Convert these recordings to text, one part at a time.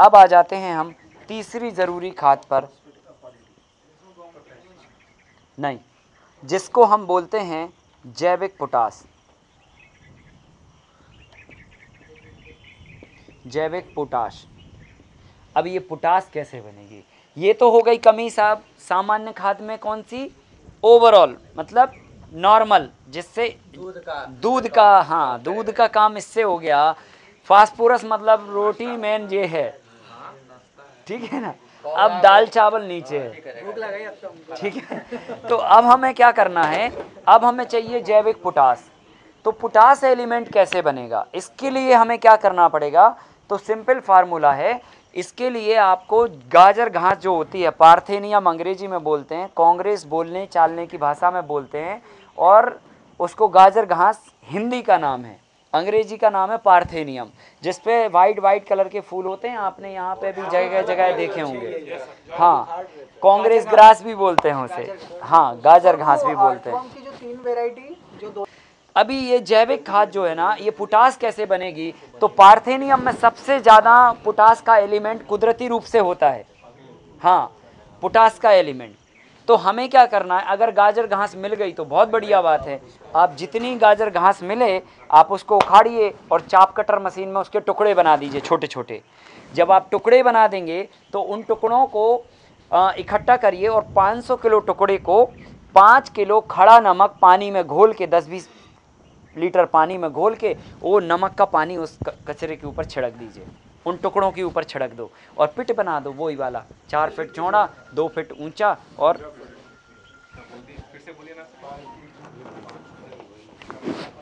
अब आ जाते हैं हम तीसरी ज़रूरी खाद पर। नहीं जिसको हम बोलते हैं जैविक पोटास। जैविक पोटाश अब ये पोटास कैसे बनेगी? ये तो हो गई कमी साहब। सामान्य खाद में कौन सी? ओवरऑल मतलब नॉर्मल जिससे दूध का। दूध का हाँ दूध का काम इससे हो गया। फास्फोरस मतलब रोटी मेन ये है। ठीक है ना? अब दाल चावल नीचे है अब तो। ठीक है? तो अब हमें क्या करना है? अब हमें चाहिए जैविक पोटास। तो पोटास एलिमेंट कैसे बनेगा? इसके लिए हमें क्या करना पड़ेगा? तो सिंपल फार्मूला है। इसके लिए आपको गाजर घास जो होती है पार्थेनियम अंग्रेज़ी में बोलते हैं कांग्रेस बोलने चालने की भाषा में बोलते हैं और उसको गाजर घास हिंदी का नाम है। अंग्रेज़ी का नाम है पार्थेनियम जिसपे वाइट वाइट कलर के फूल होते हैं। आपने यहाँ पे भी जगह जगह देखे होंगे। हाँ कांग्रेस ग्रास भी बोलते हैं उसे। हाँ गाजर घास भी बोलते हैं। जो तीन वेराइटी जो दो अभी ये जैविक खाद जो है ना ये पोटास कैसे बनेगी? तो पार्थेनियम में सबसे ज़्यादा पोटास का एलिमेंट कुदरती रूप से होता है। हाँ पोटास का एलिमेंट। तो हमें क्या करना है? अगर गाजर घास मिल गई तो बहुत बढ़िया बात है। आप जितनी गाजर घास मिले, आप उसको उखाड़िए और चाप कटर मशीन में उसके टुकड़े बना दीजिए छोटे छोटे जब आप टुकड़े बना देंगे तो उन टुकड़ों को इकट्ठा करिए और 500 किलो टुकड़े को पाँच किलो खड़ा नमक पानी में घोल के 10-20 लीटर पानी में घोल के, वो नमक का पानी उस कचरे के ऊपर छिड़क दीजिए। उन टुकड़ों के ऊपर छिड़क दो और पिट बना दो वही वाला। चार फीट चौड़ा, दो फीट ऊँचा और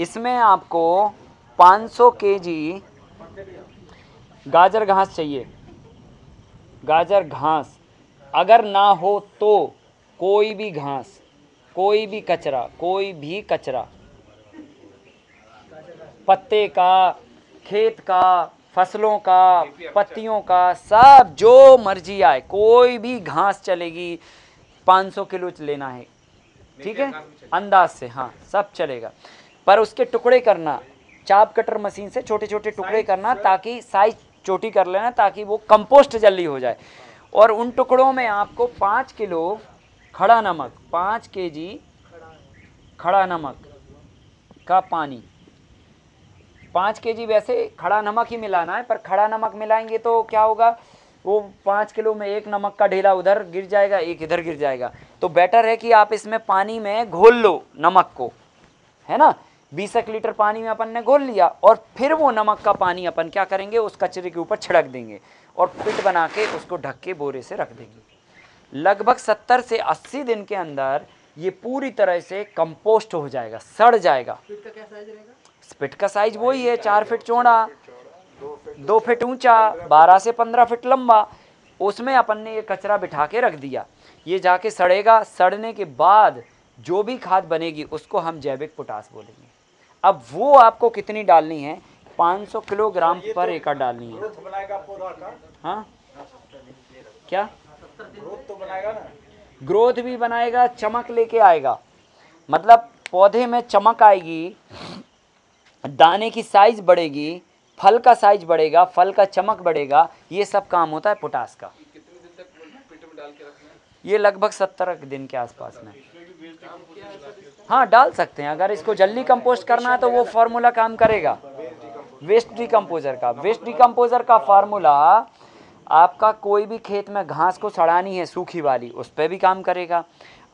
इसमें आपको 500 केजी गाजर घास चाहिए। गाजर घास अगर ना हो तो कोई भी घास, कोई भी कचरा, कोई भी कचरा, पत्ते का, खेत का फ़सलों का पत्तियों का सब जो मर्ज़ी आए कोई भी घास चलेगी 500 किलो लेना है। ठीक है? अंदाज से हाँ सब चलेगा। पर उसके टुकड़े करना चाप कटर मशीन से छोटे छोटे टुकड़े करना ताकि साइज़ छोटी कर लेना ताकि वो कंपोस्ट जल्दी हो जाए। और उन टुकड़ों में आपको पाँच किलो खड़ा नमक पाँच के जी खड़ा नमक का पानी पाँच के जी वैसे खड़ा नमक ही मिलाना है, पर खड़ा नमक मिलाएँगे तो क्या होगा? वो पाँच किलो में एक नमक का ढेला उधर गिर जाएगा, एक इधर गिर जाएगा। तो बेटर है कि आप इसमें पानी में घोल लो नमक को, है ना? बीस एक लीटर पानी में अपन ने घोल लिया और फिर वो नमक का पानी अपन क्या करेंगे? उस कचरे के ऊपर छिड़क देंगे और पिट बना के उसको ढक के बोरे से रख देंगे। लगभग सत्तर से अस्सी दिन के अंदर ये पूरी तरह से कंपोस्ट हो जाएगा, सड़ जाएगा। फीट का क्या साइज़ रहेगा? स्पिट का साइज़ वही है चार फीट चौड़ा दो फीट ऊँचा बारह से पंद्रह फीट लंबा। उसमें अपन ने ये कचरा बिठा के रख दिया। ये जाके सड़ेगा सड़ने के बाद जो भी खाद बनेगी उसको हम जैविक पोटास बोलेंगे। अब वो आपको कितनी डालनी है? 500 किलोग्राम पर एकड़ डालनी है। हाँ? क्या? ग्रोथ तो बनाएगा ना। ग्रोथ भी बनाएगा चमक लेके आएगा। मतलब पौधे में चमक आएगी दाने की साइज़ बढ़ेगी फल का साइज़ बढ़ेगा फल का चमक बढ़ेगा ये सब काम होता है पोटास का। ये लगभग सत्तर दिन के आसपास में। हाँ डाल सकते हैं। अगर इसको जल्दी कंपोस्ट करना है तो वो फार्मूला काम करेगा। वेस्ट डिकम्पोजर का। वेस्ट डिकम्पोजर का फार्मूला आपका कोई भी खेत में घास को सड़ानी है सूखी वाली उस पर भी काम करेगा।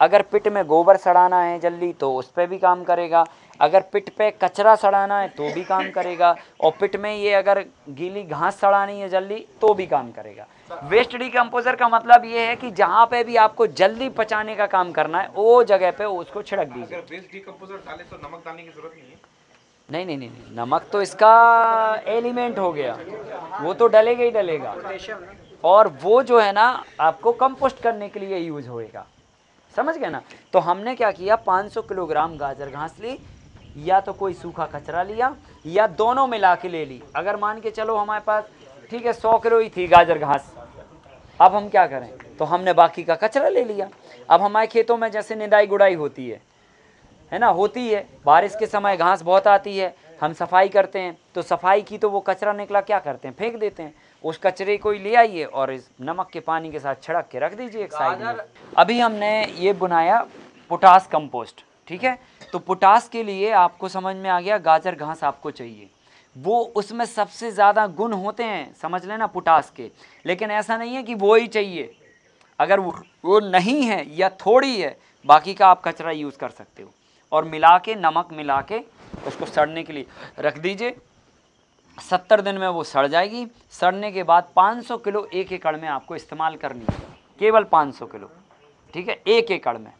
अगर पिट में गोबर सड़ाना है जल्दी तो उस पर भी काम करेगा। अगर पिट पे कचरा सड़ाना है तो भी काम करेगा। और पिट में ये अगर गीली घास सड़ानी है जल्दी तो भी काम करेगा। वेस्ट डिकम्पोजर का मतलब ये है कि जहाँ पे भी आपको जल्दी पचाने का काम करना है वो जगह पे उसको छिड़क दीजिए। अगर वेस्ट डिकम्पोजर डाले तो नमक डालने की ज़रूरत नहीं है? नहीं नहीं नहीं नहीं। नमक तो इसका एलिमेंट हो गया। वो तो डलेगा ही डलेगा। और वो जो है ना आपको कंपोस्ट करने के लिए यूज़ होएगा। समझ गए ना? तो हमने क्या किया? 500 किलोग्राम गाजर घास ली, या तो कोई सूखा कचरा लिया, या दोनों मिला के ले ली। अगर मान के चलो हमारे पास, ठीक है, सौ किलो ही थी गाजर घास। अब हम क्या करें? तो हमने बाकी का कचरा ले लिया। अब हमारे खेतों में जैसे निदाई गुड़ाई होती है है ना? होती है। बारिश के समय घास बहुत आती है, हम सफ़ाई करते हैं। तो सफ़ाई की तो वो कचरा निकला, क्या करते हैं? फेंक देते हैं। उस कचरे को ही ले आइए और इस नमक के पानी के साथ छिड़क के रख दीजिए एक साइड में। अभी हमने ये बनाया पोटास कंपोस्ट ठीक है? तो पोटास के लिए आपको समझ में आ गया गाजर घास आपको चाहिए। वो उसमें सबसे ज़्यादा गुण होते हैं समझ लेना पोटास के। लेकिन ऐसा नहीं है कि वो ही चाहिए। अगर वो वो नहीं है या थोड़ी है बाकी का आप कचरा यूज़ कर सकते हो। और मिला के नमक मिला के उसको सड़ने के लिए रख दीजिए। सत्तर दिन में वो सड़ जाएगी। सड़ने के बाद 500 किलो एक एकड़ में आपको इस्तेमाल करनी है। केवल 500 किलो। ठीक है? एक एकड़ में।